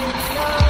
love.